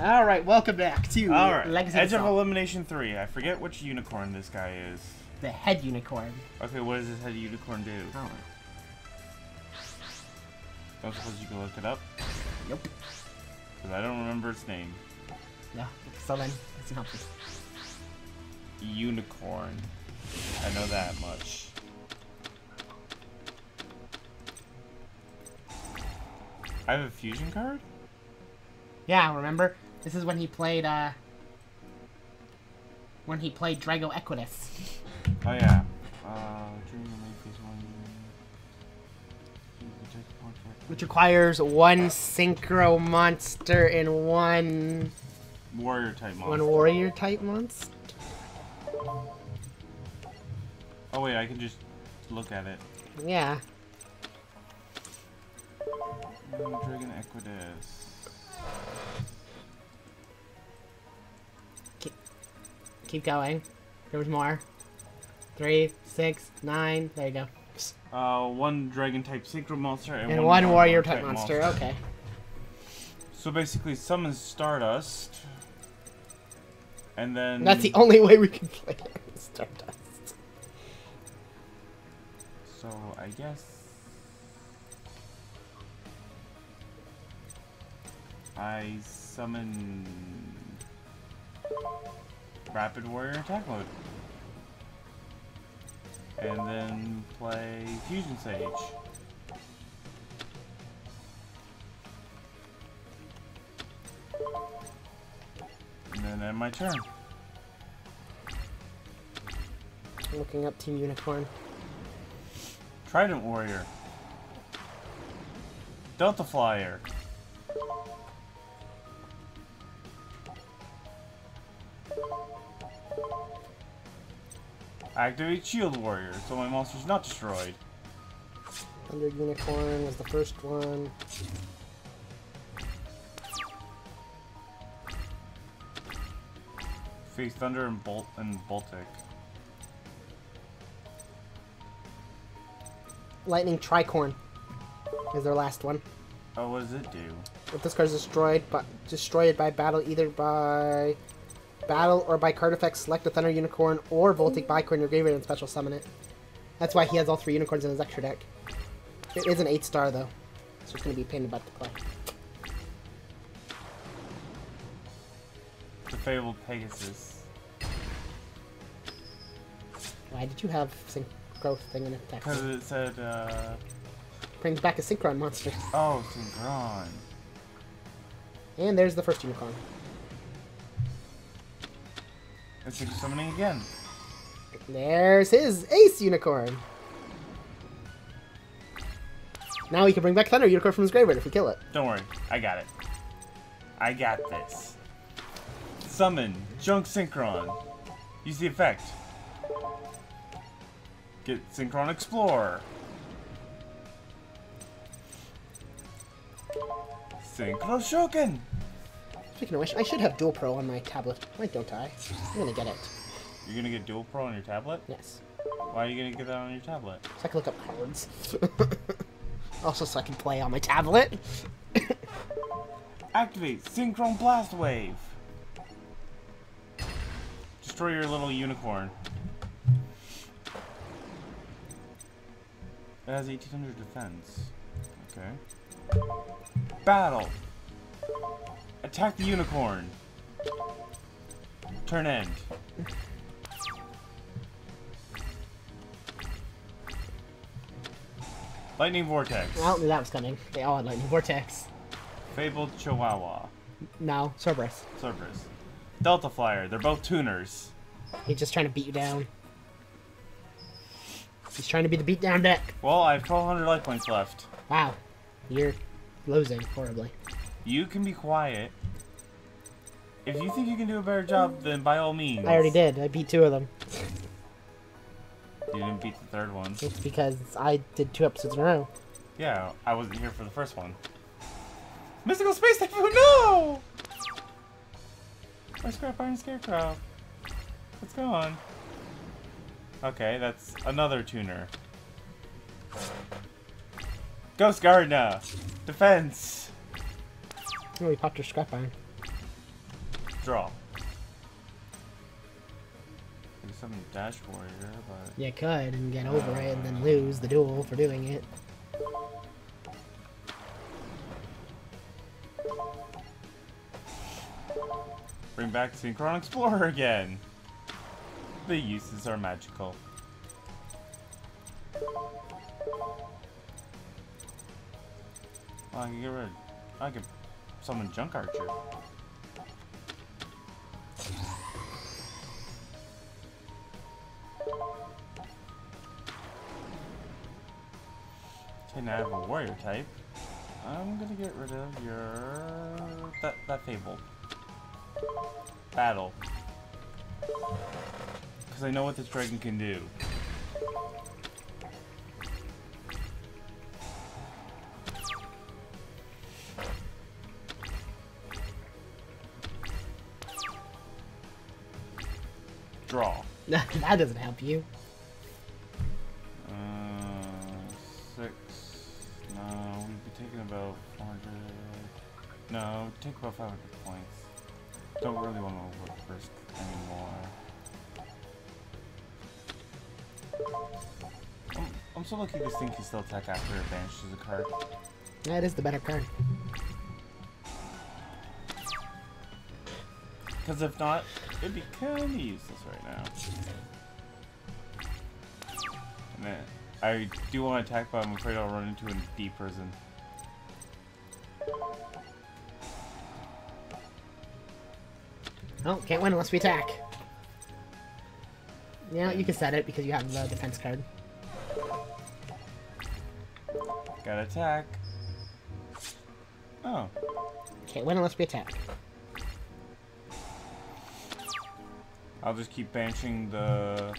All right, welcome back to All right. Legacy Edge of Assault. Elimination 3. I forget which unicorn this guy is. the head unicorn. Okay, what does this head unicorn do? Oh, Don't suppose you can look it up? nope. Because I don't remember its name. Yeah. So then, let's help you. Unicorn. I know that much. I have a fusion card? Yeah, remember? This is when he played, uh... When he played Drago Equitus. Oh yeah. Uh, Dream of Matrix one. Which requires one Synchro monster and one... Warrior type monster. One warrior type monster? Oh wait, I can just look at it. Yeah. Dragon Equitus. Keep going. There was more. Three, six, nine. There you go. Uh, one dragon type synchro monster and, And one warrior type monster. Okay. So basically, summon Stardust, and then That's the only way we can play it. Stardust. So I guess I summon Rapid Warrior Attack Mode, and then play Fusion Sage. And then end my turn. Looking up Team Unicorn. Trident Warrior. Delta Flyer. Activate Shield Warrior, so my monster's not destroyed. Thunder Unicorn was the first one. Face Thunder and Bolt and Boltic. Lightning Tricorn is their last one. Oh, what does it do? If this card is destroyed, but destroyed by battle, either by battle or by card effect, select a Thunder Unicorn or Voltic Bicorn in your graveyard and special summon it. That's why he has all three unicorns in his extra deck. It is an 8 star though, so it's going to be a pain in the butt to play. The Fabled Pegasus. Why did you have Synchro thing in attack? Because it said, uh... Brings back a Synchron monster. Oh, Synchron. And there's the first unicorn. Synchro Summoning again. There's his Ace Unicorn. Now he can bring back Thunder Unicorn from his graveyard if we kill it. Don't worry, I got it. I got this. Summon Junk Synchron. Use the effect. Get Synchron Explorer. Synchro Shokan. Speaking of which, I should have Dual Pro on my tablet. Why don't I? I'm gonna get it. You're gonna get Dual Pro on your tablet? Yes. Why are you gonna get that on your tablet? So I can look up cards. also, so I can play on my tablet. Activate Synchron Blast Wave. Destroy your little unicorn. It has 1800 defense. Okay. Battle. Attack the unicorn. Turn end. Lightning Vortex. I don't knew that was coming. They all had Lightning Vortex. Fabled Chihuahua. No, Cerberus. Cerberus. Delta Flyer. They're both tuners. He's just trying to beat you down. He's trying to be the beatdown deck. Well, I have 1200 life points left. Wow. You're losing horribly. You can be quiet. If you think you can do a better job, then by all means. I already did. I beat two of them. You didn't beat the third one. It's because I did two episodes in a row. Yeah, I wasn't here for the first one. Mystical Space Typhoon, no! My Scrap Iron Scarecrow. What's going on? Okay, that's another tuner. Ghost Gardener! Defense! Oh, we popped your scrap iron. Draw. Do some Dash Warrior, but You could and get over it and then lose the duel for doing it. bring back Synchron Explorer again. The uses are magical. Well, I can get rid. I could summon Junk Archer. Okay, now I have a warrior type. I'm gonna get rid of your that that fable. Battle. Because I know what this dragon can do. That doesn't help you. Uh, six. No, we'd be taking about 400. No, take about 500 points. Don't really want to work risk anymore. I'm, I'm so lucky this thing can still attack after it banishes a card. That is the better card. Because if not, it'd be kind of useless right now. Then, I do want to attack, but I'm afraid I'll run into a deep prison. Oh, can't win unless we attack. Yeah, you can set it because you have the defense card. Gotta attack. Oh, Can't win unless we attack. I'll just keep banishing the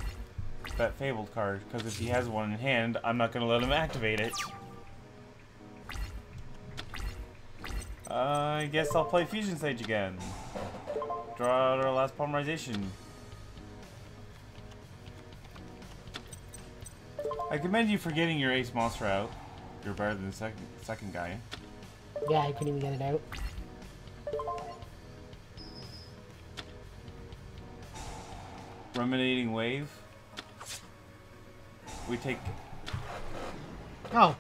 that fabled card because if he has one in hand, I'm not gonna let him activate it. Uh, I guess I'll play Fusion Sage again. Draw out our last polymerization. I commend you for getting your ace monster out. You're better than the second second guy. Yeah, I couldn't even get it out. Ruminating wave. We take Oh,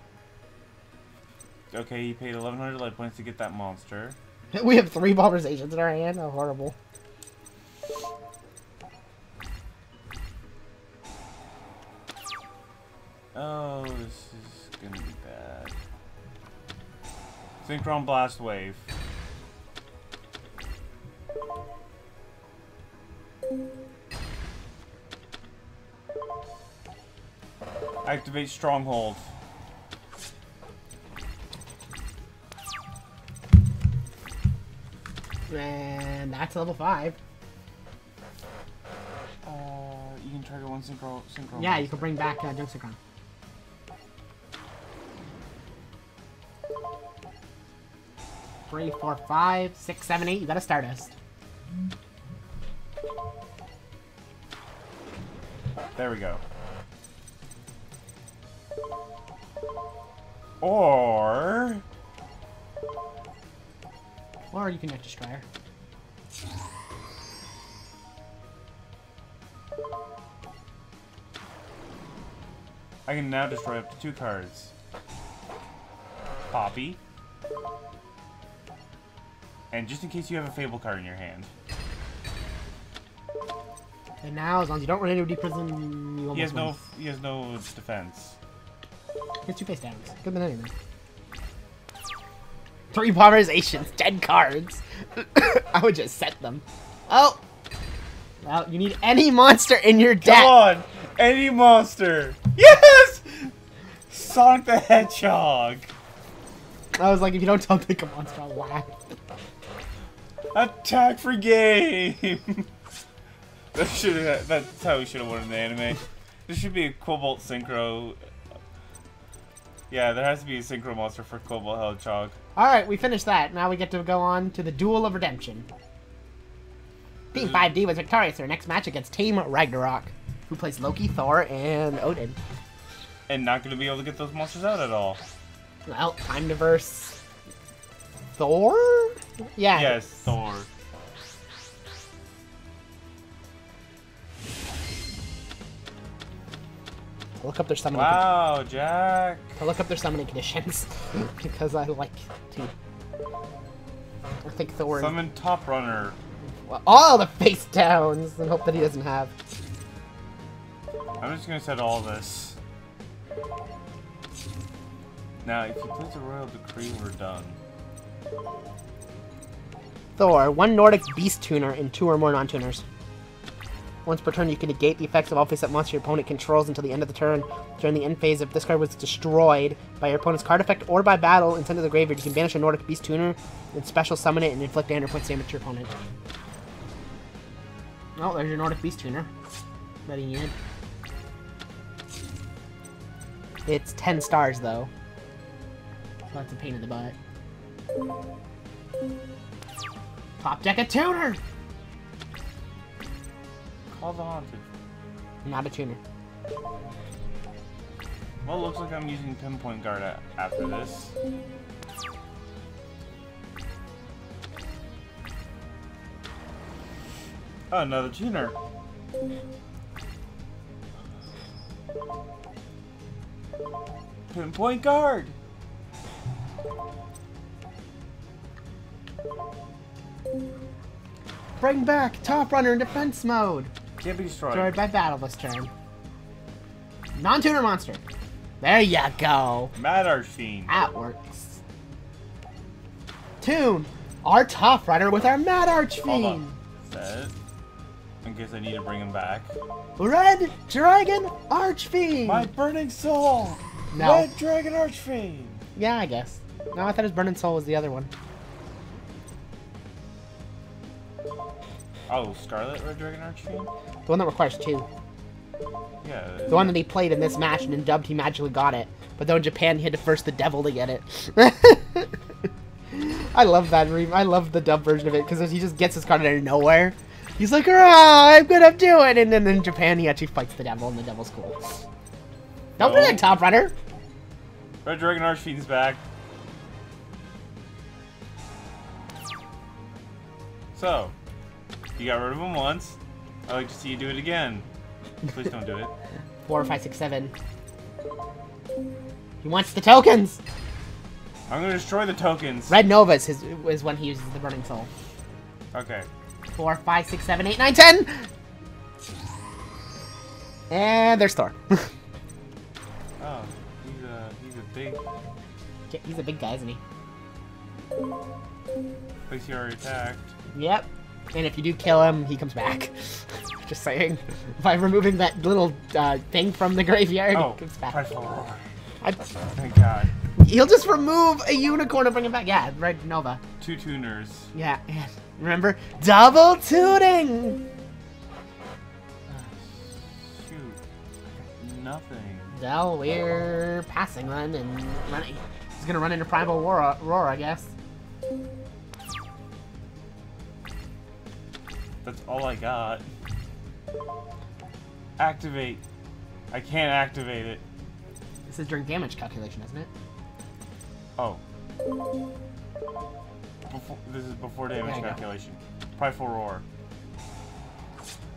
okay. He paid 1,100 light points to get that monster. we have three bombardizations in our hand. Oh, horrible. Oh, this is gonna be bad. Synchron Blast Wave. Activate Stronghold. And that's level five. Uh, you can trigger one synchro. synchro Yeah, you can bring back uh, Junk Synchron. Three, four, five, six, seven, eight. You got a Stardust. There we go. Or Or you can Net Destroyer. I can now destroy up to two cards. Poppy. And just in case you have a Fable card in your hand. And now, as long as you don't run into a deep prison, you almost He has no he has no defense. Gets two face downs. Good than anything. Three polarizations, ten cards. I would just set them. Oh! Well, you need any monster in your deck. Come on! Any monster! Yes! Sonic the Hedgehog! I was like, if you don't tell pick a monster, I'll laugh. Attack for game! that should that's how we should have won in the anime. This should be a Cobalt Synchro. Yeah, there has to be a Synchro monster for Cobalt Hedgehog. Alright, we finished that. Now we get to go on to the Duel of Redemption. Team mm. 5D was victorious in their next match against Team Ragnarok, who plays Loki, Thor, and Odin. And not gonna be able to get those monsters out at all. Well, time to verse Thor? Yeah. Yes, Thor. I'll look up their summoning. Wow, Jack. I'll look up their summoning conditions because I like to. I think Thor. Summon Top Runner. well, all the face downs and hope that he doesn't have. I'm just gonna set all this. Now, if you place a royal decree, we're done. Thor, one Nordic Beast Tuner and two or more non-tuners. Once per turn, you can negate the effects of all face-up monsters your opponent controls until the end of the turn. During the end phase, if this card was destroyed by your opponent's card effect or by battle and sent to the graveyard, you can banish a Nordic Beast Tuner and special summon it and inflict 100 points damage to your opponent. Oh, there's your Nordic Beast Tuner. That he needed. It's 10 stars, though. So that's a pain in the butt. Top deck a tuner! Call the Haunted. Not a tuner. Well, it looks like I'm using Pinpoint Guard after this. Oh, another tuner. Pinpoint Guard! Bring back Top Runner in defense mode! Can't be destroyed. Destroyed by battle this turn. Non-tuner monster. There you go. Mad Archfiend. That works. Tune our Top Runner with our Mad Archfiend. Set. In case I need to bring him back. Red Dragon Archfiend. My Burning Soul! No. Red Dragon Archfiend! Yeah, I guess. No, I thought his Burning Soul was the other one. Oh, Scarlet Red Dragon Archfiend? The one that requires two. Yeah. The one that he played in this match and in dubbed he magically got it. But though in Japan he had to first the devil to get it. I love that I love the dub version of it because he just gets his card out of nowhere. He's like, "Ah, I'm gonna do it," and then in Japan he actually fights the devil, and the devil's cool. Don't No. forget Top Runner. Red Dragon Archfiend's back. So, you got rid of him once. I'd like to see you do it again. Please don't do it. Four, five, six, seven. He wants the tokens. I'm gonna destroy the tokens. Red Nova is, his, is when he uses the Burning Soul. Okay. Four, five, six, seven, eight, nine, ten. And there's Thor. Oh, he's a he's a big. Yeah, He's a big guy, isn't he? Place he already attacked. Yep. And if you do kill him, he comes back. Just saying. By removing that little uh, thing from the graveyard, Oh, he comes back. roar. I, Thank God. he'll just remove a unicorn and bring him back. Yeah, Red Nova. Two tuners. Yeah, yeah. Remember? Double tooting! Shoot. Nothing. Well, we're passing then and running. He's gonna run into Primal Roar, Roar I guess. That's all I got. Activate. I can't activate it. This is during damage calculation, isn't it? Oh. Before, this is before damage There go. calculation. Prideful roar.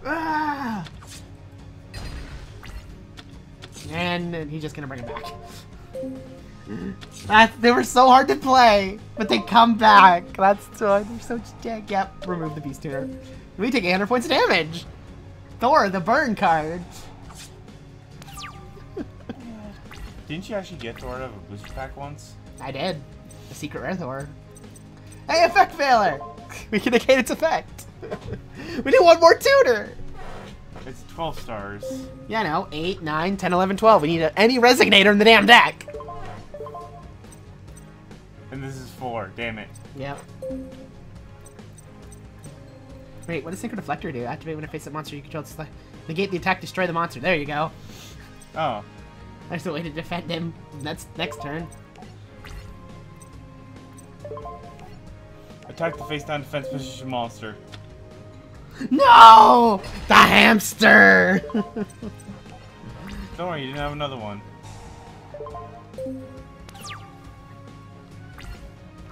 Ah! And then he's just gonna bring it back. That, they were so hard to play, but they come back. That's so they're so dead. Yep, remove the beast tuner. We take 800 points of damage. Thor, the burn card. Didn't you actually get Thor out of a booster pack once? I did. The secret rare Thor. Hey, Effect Veiler! We can negate its effect. we need one more tutor. It's 12 stars. Yeah, I know. 8, 9, 10, 11, 12. We need a, any Resonator in the damn deck. And this is 4. Damn it. Yep. Wait, what does Synchro Deflector do? Activate when a face-up monster you control. Display. Negate the attack, destroy the monster. There you go. Oh. There's a way to defend him. That's next turn. Attack the face down defense position monster. No! The hamster! Don't worry, you didn't have another one.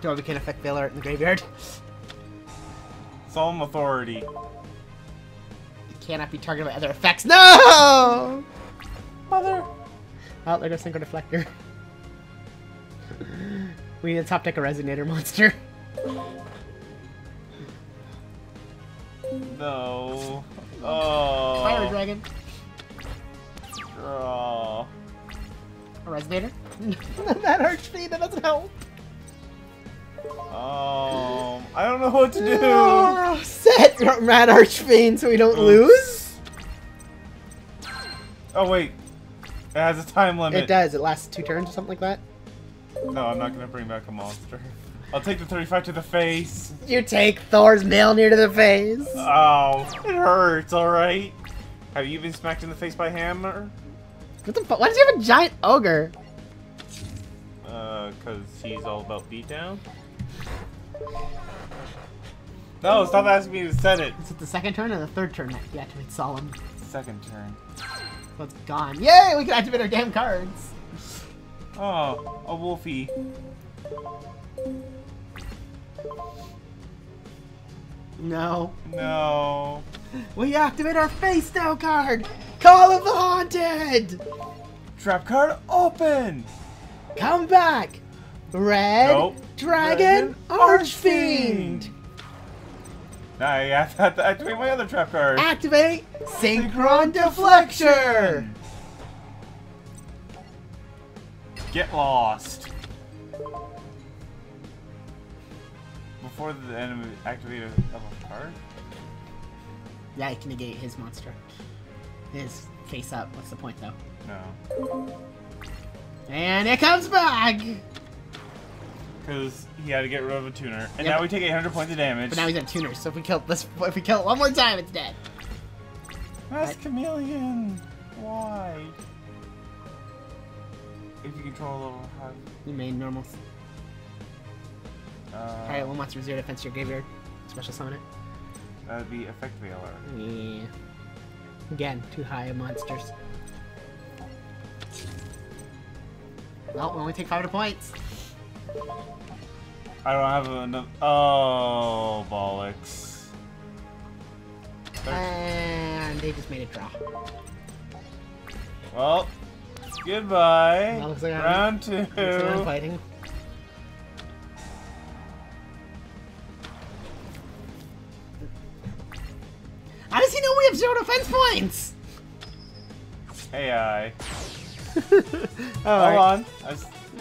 Do we can Effect Veiler in the graveyard? Solemn authority. It cannot be targeted by other effects. No! Mother. Oh, there goes Synchro Deflector. we need to top deck a Resonator monster. No. Oh. Fire Dragon. Draw. A Resonator. that Archfiend, that doesn't help. Um, I don't know what to do. Oh, set Mad Archfiend so we don't Oops. lose. Oh wait, it has a time limit. It does. It lasts two turns or something like that. No, I'm not gonna bring back a monster. I'll take the 35 to the face. You take Thor's Mjolnir to the face. Oh, it hurts. All right. Have you been smacked in the face by hammer? What the fuck? Why does he have a giant ogre? Uh, cause he's all about beatdown. No, stop asking me to set it. Is it the second turn or the third turn that you activate Solemn? Second turn. So it's gone. Yay! We can activate our damn cards. Oh, a wolfie. No. No. We activate our face down card. Call of the Haunted. Trap card open. Come back. Red Nope. Dragon, Dragon Archfiend. Now I have to activate my other trap card. Activate Synchron Deflection. Get lost. Before the enemy activate a, card? Yeah, you can negate his monster. His face up. What's the point though? No. And it comes back. Because he had to get rid of a tuner. And Yep. now we take 800 points of damage. But now he's at tuners, so if we kill this, if we kill it one more time, it's dead. That's Chameleon. Why? If you control a level high. You made normal. Uh, Alright, one monster zero defense to your graveyard. Special summon it. That would be Effect Veiler. Yeah. Again, too high of monsters. Well, we only take 500 points. I don't have enough. Oh, bollocks. And they just made a draw. Well, goodbye. Well, looks like I'm- Round two. Looks like I'm fighting. How does he know we have zero defense points? AI. Oh, Hold on.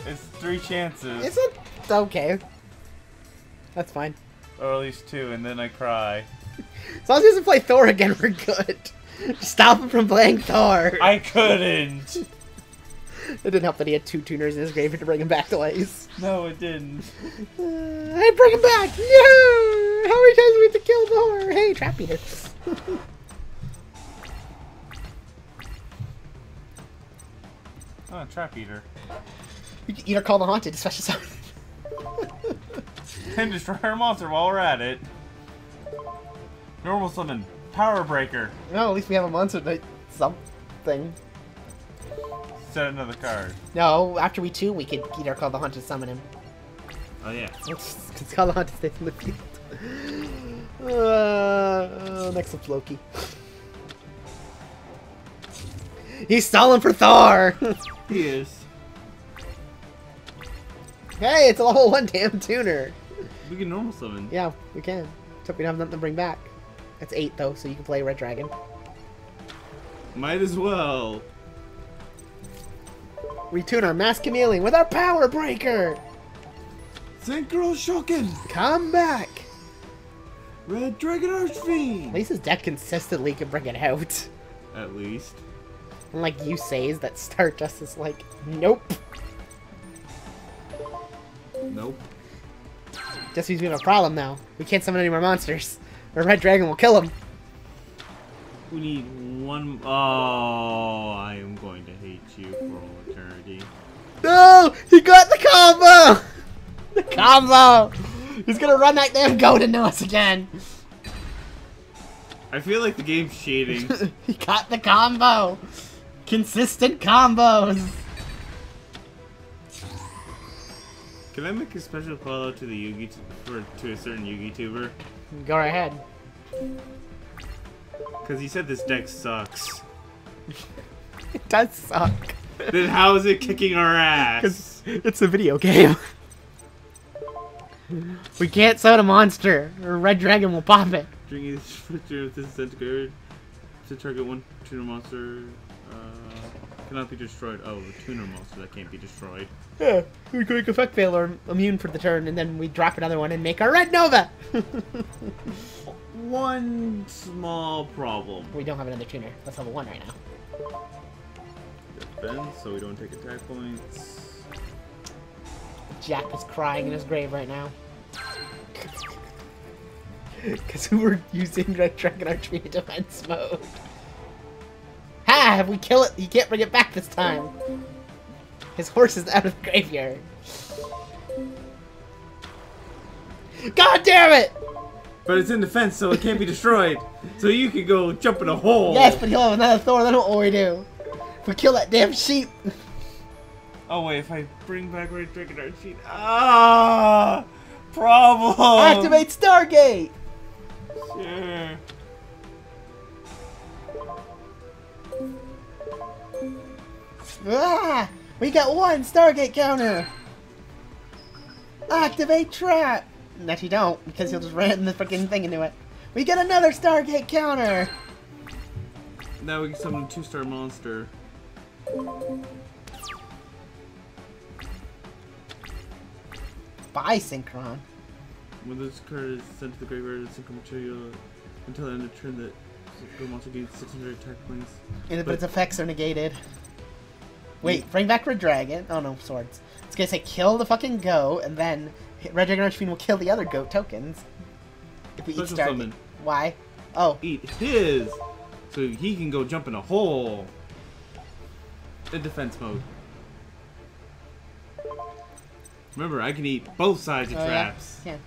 It's, three chances. Is it okay? That's fine. or at least two, and then I cry. As long as he doesn't play Thor again, we're good. Stop him from playing Thor. I couldn't. It didn't help that he had two tuners in his graveyard to bring him back to life. No, it didn't. Uh, hey, bring him back! No! How many times do we have to kill Thor? Hey, Trap Eater. Oh, Trap Eater. You can either call the Haunted, special summon. And destroy our monster while we're at it. Normal summon. Power Breaker. no, at least we have a monster that something. Set another card. No, after we two, we could either call the Haunted summon him. Oh, yeah. Let's, let's call the Haunted stays in the field. Uh, next up, Loki. He's stalling for Thor! He is. Hey, it's a level one damn tuner. We can normal summon. Yeah, we can. Except we don't have nothing to bring back. That's eight though, so you can play Red Dragon. Might as well. Retune our Mass Chameleon with our Power Breaker! Synchro Shokan! Come back! Red Dragon Archfiend! At least his deck consistently can bring it out. At least. Unlike you says that start just is like, nope. Nope. Just means we have a problem now. We can't summon any more monsters. Or Red Dragon will kill him. We need one. Oh, I am going to hate you for all eternity. No! He got the combo! The combo! He's gonna run that damn goat into us again. I feel like the game's cheating. he got the combo. Consistent combos. Can I make a special call out to the Yugi for to a certain Yugi tuber? Go right ahead. Because he said this deck sucks. It does suck. then how is it kicking our ass? it's a video game. we can't summon a monster, or Red Dragon will pop it. Drinking this picture of disintegrated to target one tuner monster uh, cannot be destroyed. Oh, the tuner monster that can't be destroyed. Yeah, we quick Effect Veiler immune for the turn, and then we drop another one and make our Red Nova! One small problem. we don't have another tuner. That's level 1 right now. Defense, so we don't take attack points. Jack is crying in his grave right now. Because we were using Red Dragon Archery in defense mode. Ha! If we kill it, you can't bring it back this time. His horse is out of the graveyard. God damn it! But it's in defense, so it can't be destroyed. So you could go jump in a hole. Yes, but he'll have another Thor, then what will we do? If we kill that damn sheep. Oh wait, if I bring back Red Dragon Archie. Ah! Problem! Activate Stargate! Sure. Ah! We got one Stargate counter! Activate trap! That you don't, because he'll just ram the freaking thing into it. We get another Stargate counter! Now we can summon a two-star monster. Bye, Synchron. When this card is sent to the graveyard, it's synchro material until the end of turn that the monster gains 600 attack points. And, but, But- its effects are negated. Wait, bring back Red Dragon. Oh no, swords. It's gonna say kill the fucking goat, and then Red Dragon Archfiend will kill the other goat tokens. If we eat Special Stargate. summon. Why? Oh, Eat his! So he can go jump in a hole. In defense mode. Remember, I can eat both sides of oh, traps. Yeah.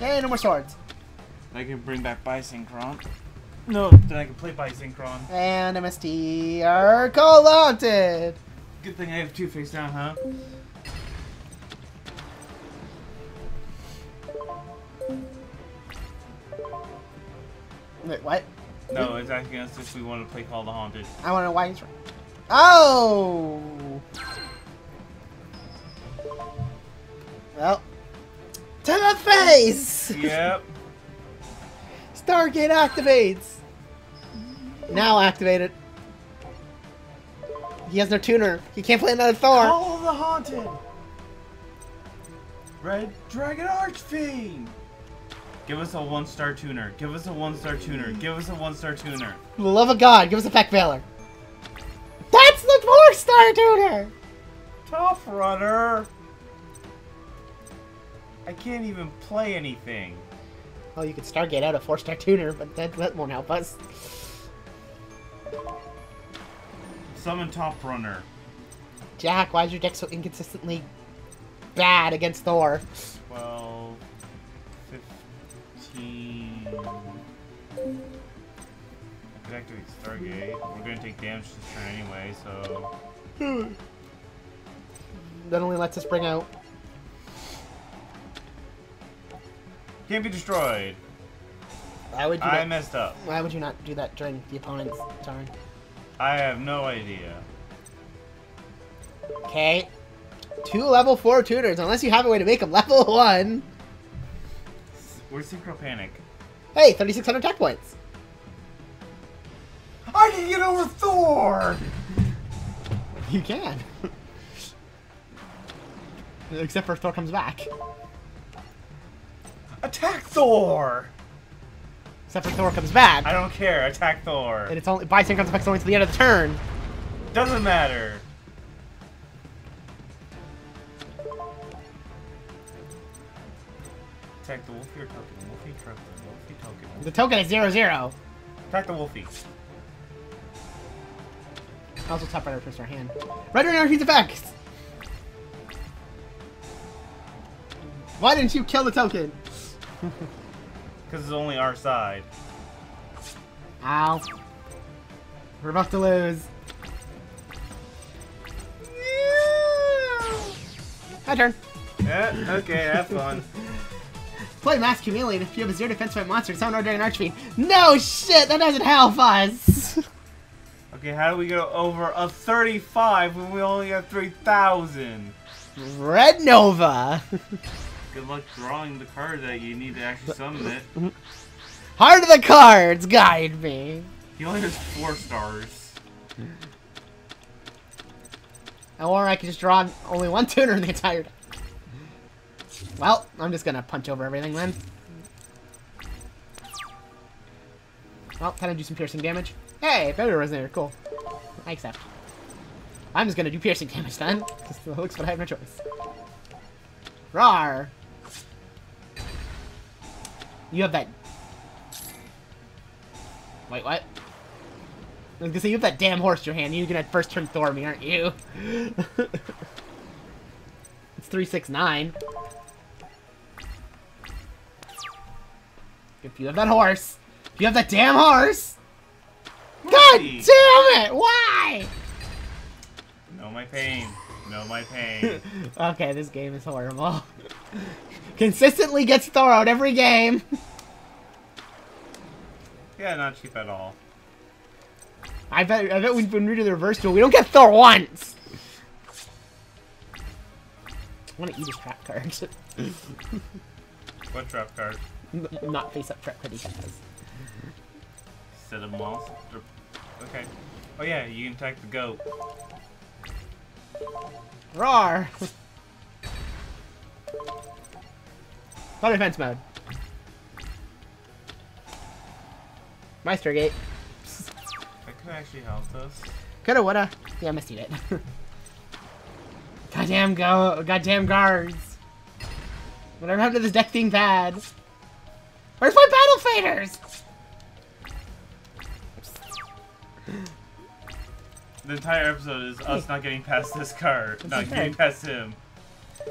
Yay, no more swords. I can bring back Bison Bisynchron. No, then I can play Bisynchron. And MST are called haunted. Good thing I have two face down, huh? Wait, what? No, it's asking us if we want to play Call the Haunted. I want to know why he's. Oh. Well, to the face. Yep. Stargate activates. Now activate it. He has no tuner. He can't play another Thor. Call of the Haunted! Red Dragon Archfiend! Give us a one star tuner. Give us a one star tuner. Give us a one star tuner. Love of God, give us a Peck Veiler. That's the four star tuner. Top Runner! I can't even play anything. Oh, you could Stargate out a four star tuner, but that, that won't help us. Summon Top Runner. Jack, why is your deck so inconsistently bad against Thor? 12, 15. I could activate Stargate. We're gonna take damage this turn anyway, so. That only lets us bring out. Can't be destroyed. Why would you? I not, messed up. why would you not do that during the opponent's turn? I have no idea. Okay. Two level four tutors, unless you have a way to make them level one. We're Synchro Panic. Hey, 3,600 attack points. I can get over Thor! You can. Except for Thor comes back. Attack Thor! Except for Thor comes back. I don't care. Attack Thor. And it's only Bison comes back only to the end of the turn. Doesn't matter. Attack the Wolfie or token? Wolfie token. Wolfie token. The token is zero zero. Attack the Wolfie. Also top right first our hand. Red Ring repeats effects. Why didn't you kill the token? Because it's only our side. Ow. We're about to lose. My turn. Yeah, okay, have fun. Play Mass Chameleon if you have a zero defense fight monster, summon our Dragon Archfiend. No shit, that doesn't help us! Okay, how do we go over a 35 when we only have 3,000? Red Nova! Good luck drawing the card that you need to actually summon it. Heart of the cards, guide me! He only has four stars. Or I could just draw only one tuner in the entire deck. Well, I'm just gonna punch over everything then. Well, can I do some piercing damage? Hey, Barrier Resonator, cool. I accept. I'm just gonna do piercing damage then, because it looks like I have no choice. Rar! You have that... Wait, what? I was gonna say, you have that damn horse, in your hand. You're gonna first turn Thor me, aren't you? it's 369. If you have that horse, if you have that damn horse! God damn it! Why? Know my pain. Know my pain. okay, this game is horrible. Consistently gets Thor out every game. yeah, not cheap at all. I bet I bet when, when we do the reverse duel, we don't get Thor once. I want to eat his trap cards. What trap card? Not face up trap that he has. Set of monster. Okay. Oh yeah, you can attack the goat. Roar! Fire defense mode. Meister Gate. That could actually help us. Coulda, woulda. Yeah, Misty did. goddamn go, goddamn guards. Whatever happened to this deck being bad? Where's my battle faders? The entire episode is us not getting past this card. Not okay. getting past him.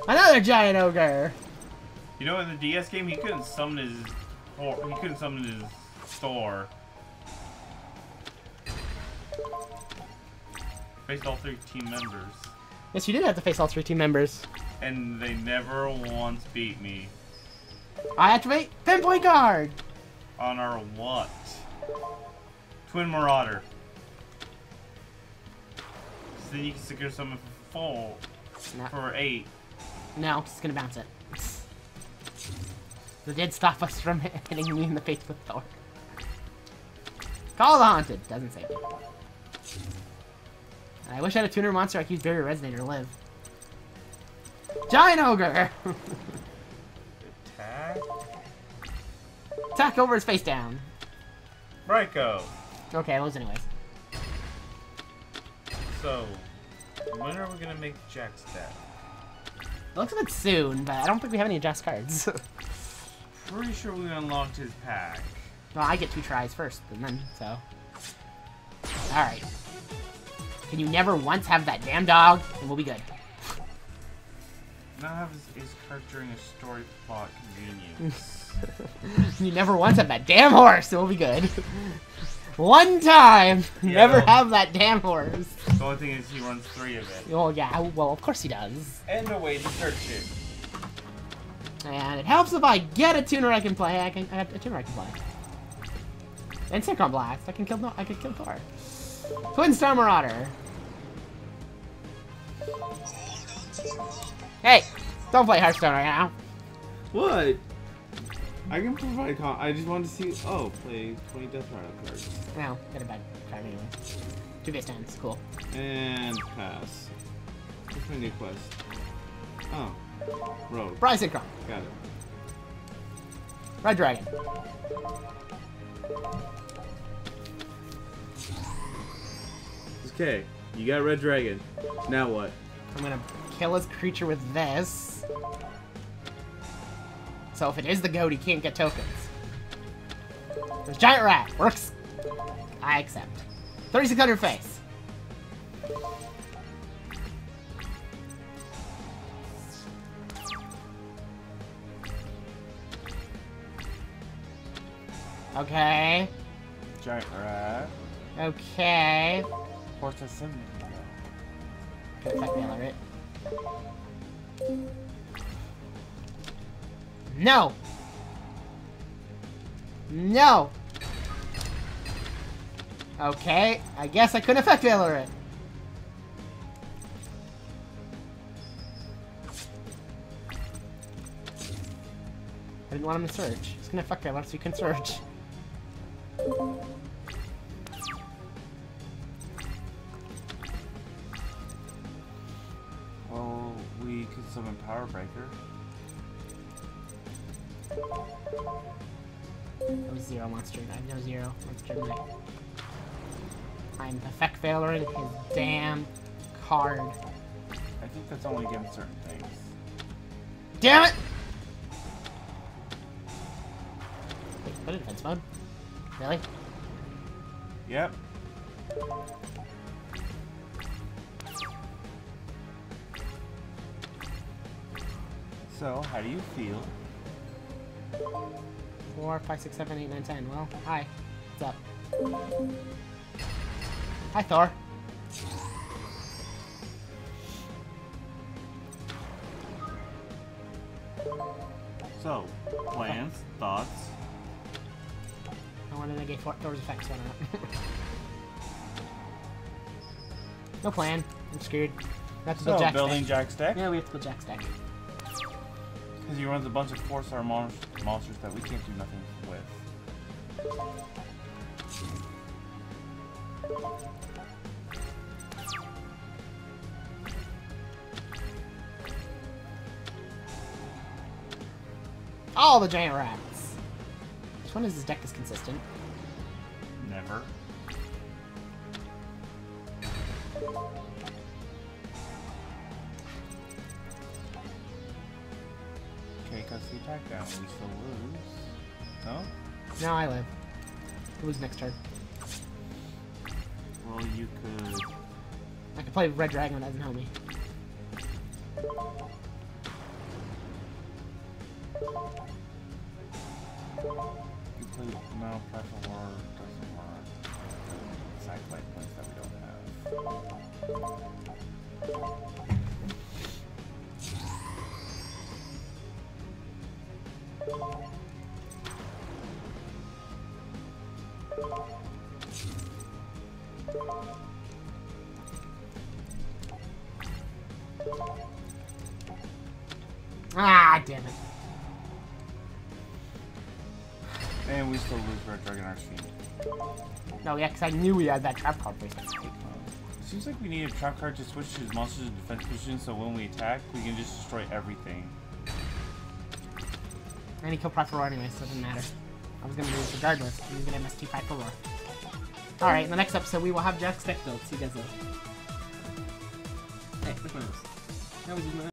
Another giant ogre. You know, in the DS game, he couldn't summon his, or he couldn't summon his Thor. Faced all three team members, Yes, you did have to face all three team members. and they never once beat me. I activate pinpoint guard. On our what? Twin Marauder. So then you can secure summon for four, No, for eight. no, just gonna bounce it. It did stop us from hitting me in the face with Thor. Call the Haunted. Doesn't save me. I wish I had a tuner monster I could use Barrier Resonator to live. Giant Ogre! Attack. Attack over his face down. Ryko. Okay, I lose anyways. So, when are we gonna make Jack's death? It looks like it's soon, but I don't think we have any adjust cards. Pretty sure we unlocked his pack. well, I get two tries first, and then, so. Alright. Can you never once have that damn dog, and we'll be good. Now have his, his card during a story plot convenience. Can you never once have that damn horse, and we'll be good. One time! Yeah. Never have that damn horse. the only thing is he runs three of it. Oh, yeah, well, of course he does. And away way to search it. And it helps if I get a tuner I can play. I can I have a tuner I can play. And Synchron Blast. I can kill no I can kill Thor. Twin Star Marauder. Hey! Don't play Hearthstone right now. What? I can provide con- I just wanted to see. Oh, play 20 Death Rattle cards. No, get a bad card anyway. Two base stands, cool. And pass. What's my new quest? Oh. Rogue. Synchron. Got it. Red Dragon. Okay, you got Red Dragon. Now what? I'm gonna kill his creature with this. So if it is the goat, he can't get tokens. There's Giant Rat. Works. I accept. 3600 face. Okay. Giant rat. Okay. Horse has seven. Good Effect Veiler it. No! No! Okay, I guess I couldn't Effect Veiler it. I didn't want him to search. He's gonna Effect Veiler so he can surge. Well, we could summon Power Breaker. Was zero monster. I have no zero monster. I'm Effect Veilering his damn card. I think that's only against certain things. Damn it! Wait, put it in defense mode? Really? Yep. So, how do you feel? Four, five, six, seven, eight, nine, ten. Well, hi. What's up? Hi, Thor. So, plans, thoughts? Wanted to get Thor's effects one out. no plan. I'm screwed. We have to build So, Jack's building deck. Jack's deck? Yeah, we have to build Jack's deck. Because he runs a bunch of four-star mon monsters that we can't do nothing with. All the giant rats. Which one is his deck is consistent? Never. Okay, cuts the attack down. We still lose. No? No, I live. Who's next turn? Well, you could... I could play Red Dragon that as an homie. You No, Pressure War doesn't work. Points that we don't have. Ah, damn it. Red Dragon Archfiend. No, yeah, because I knew we had that trap card face next. Seems like we need a trap card to switch his monsters to defense position so when we attack, we can just destroy everything. And he killed Prideful Roar anyway, so it doesn't matter. I was gonna lose regardless. He was gonna MST Prideful Roar. Alright, in the next episode we will have Jack's deck built. See you guys later. Hey, look at this. That was